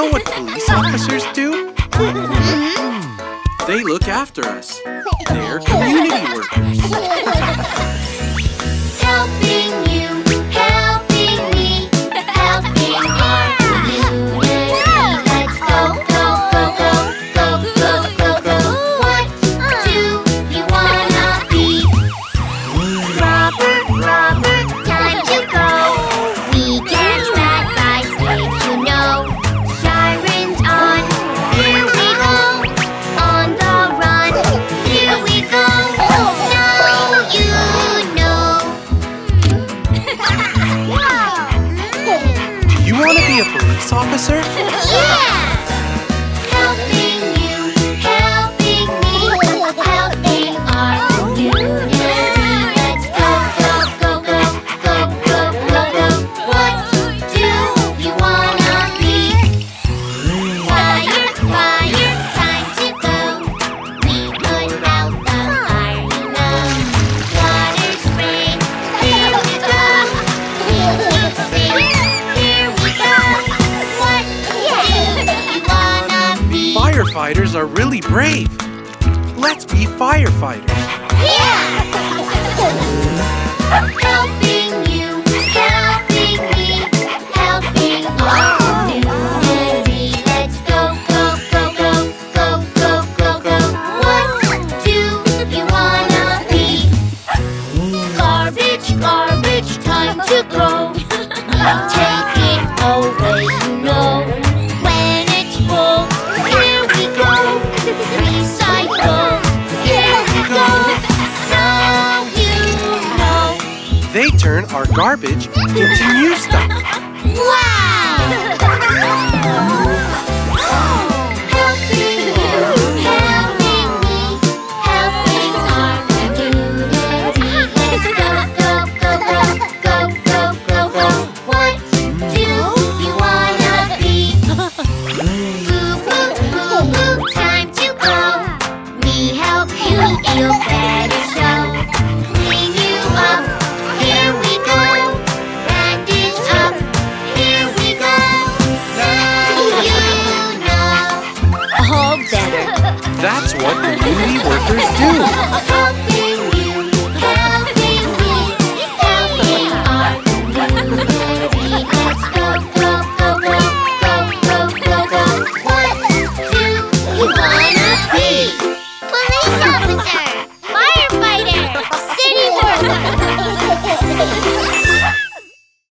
know what police officers do? Mm-hmm. They look after us. They're community workers. Help me! a police officer? yeah! firefighters are really brave. Let's be firefighters. Yeah! Help me! They turn our garbage into new stuff. Wow! what the newly workers do.